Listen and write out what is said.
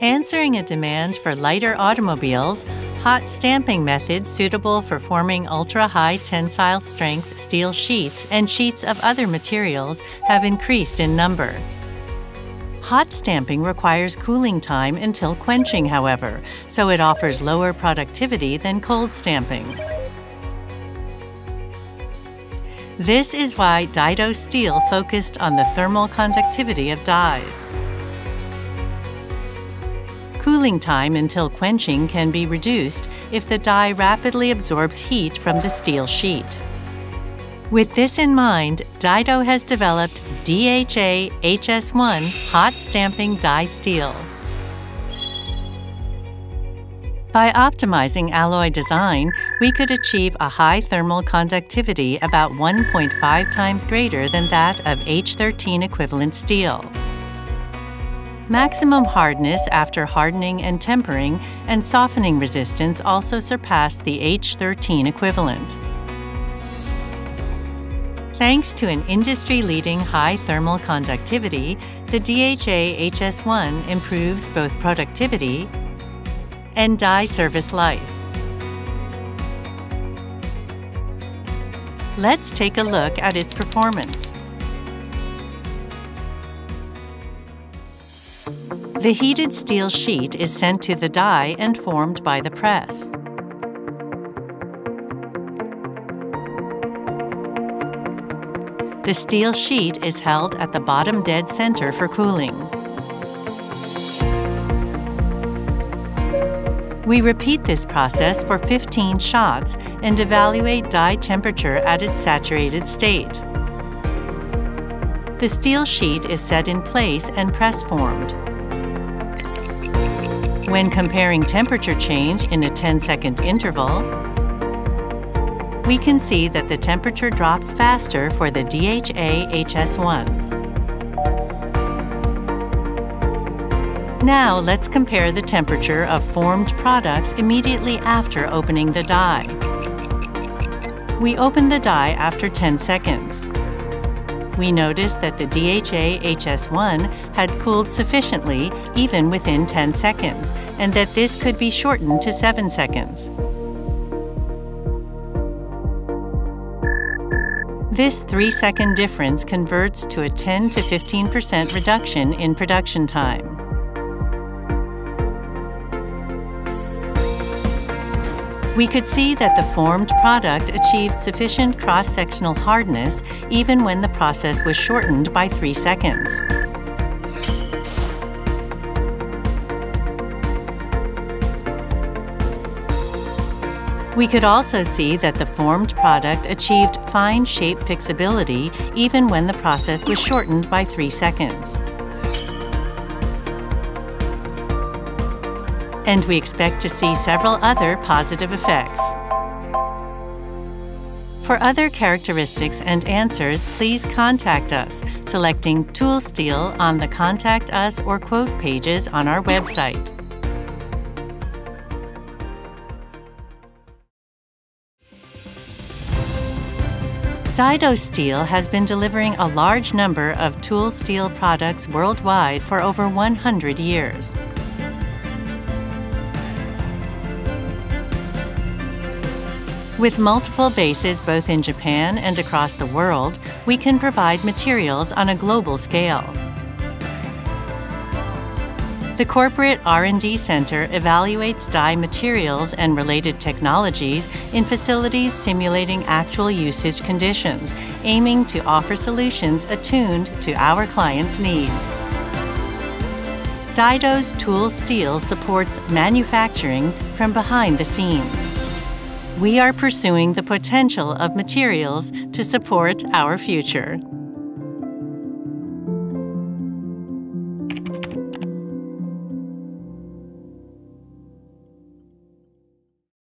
Answering a demand for lighter automobiles, hot stamping methods suitable for forming ultra-high tensile strength steel sheets and sheets of other materials have increased in number. Hot stamping requires cooling time until quenching, however, so it offers lower productivity than cold stamping. This is why Daido Steel focused on the thermal conductivity of dies. Cooling time until quenching can be reduced if the die rapidly absorbs heat from the steel sheet. With this in mind, Daido has developed DHA HS1 Hot Stamping Die Steel. By optimizing alloy design, we could achieve a high thermal conductivity about 1.5 times greater than that of H13 equivalent steel. Maximum hardness after hardening and tempering and softening resistance also surpass the H13 equivalent. Thanks to an industry-leading high thermal conductivity, the DHA HS1 improves both productivity and die service life. Let's take a look at its performance. The heated steel sheet is sent to the die and formed by the press. The steel sheet is held at the bottom dead center for cooling. We repeat this process for 15 shots and evaluate die temperature at its saturated state. The steel sheet is set in place and press formed. When comparing temperature change in a 10-second interval, we can see that the temperature drops faster for the DHA HS1. Now let's compare the temperature of formed products immediately after opening the die. We open the die after 10 seconds. We noticed that the DHA HS1 had cooled sufficiently even within 10 seconds, and that this could be shortened to 7 seconds. This 3-second difference converts to a 10 to 15% reduction in production time. We could see that the formed product achieved sufficient cross-sectional hardness even when the process was shortened by 3 seconds. We could also see that the formed product achieved fine shape fixability even when the process was shortened by 3 seconds. And we expect to see several other positive effects. For other characteristics and answers, please contact us, selecting Tool Steel on the Contact Us or Quote pages on our website. Daido Steel has been delivering a large number of tool steel products worldwide for over 100 years. With multiple bases both in Japan and across the world, we can provide materials on a global scale. The Corporate R&D Center evaluates die materials and related technologies in facilities simulating actual usage conditions, aiming to offer solutions attuned to our clients' needs. Daido's Tool Steel supports manufacturing from behind the scenes we are pursuing the potential of materials to support our future.